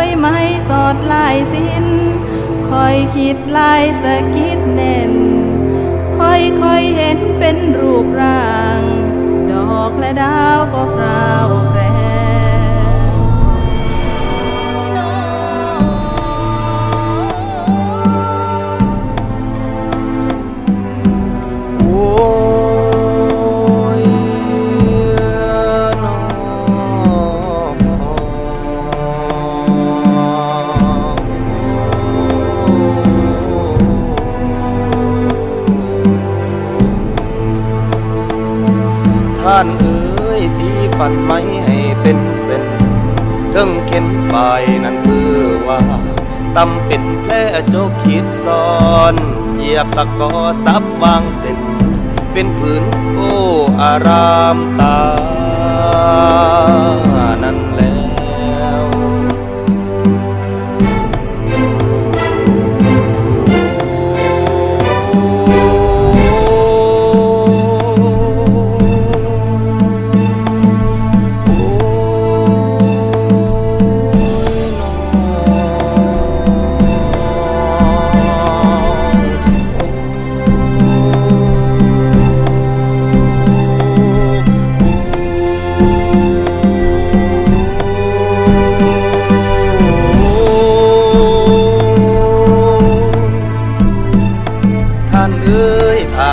วยไม้สอดลายสิ้นคอยคิดลายสะกิดเน่นคอยคอยเห็นเป็นรูปร่างานเอ้ยที่ฝันไม่ให้เป็นเส้นเทิงเข็นไปนั่นคือว่าตำเป็นแผลโจกขีดซ้อนเหยียบตะกอซับวางเส้น เป็นผืนโอ้อารามตานั่นแล้ว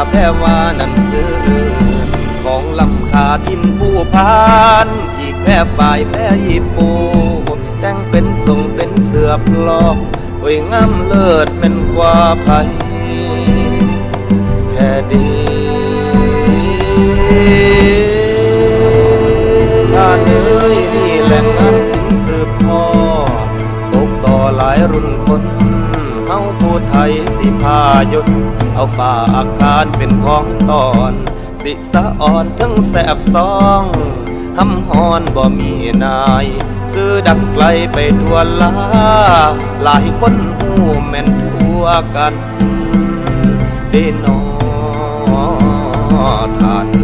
แพ้ว่านั่นซื้อ ของลำคาทินผู้พานอีกแพ้ฝ่ายแพ้ยิปูแต่งเป็นทรงเป็นเสือพลอกโอ้ยงามเลิศเป็นกว่าภัยแค่ดีท่านเอ้ยนี่แหล่งงานสินสืบทอตกต่อหลายรุ่น ไทยสิพายศเอาฝ่าอาคารเป็นของตอน สิสะอ่อนทั้งแสบซองหำฮอนบ่มีนาย ซื้อดังไกลไปทั่วลา หลายคนหูแม่นทั่วกัน เด้นอทาน